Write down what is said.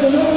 Gracias.